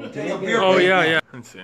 Oh yeah, yeah. Let's see.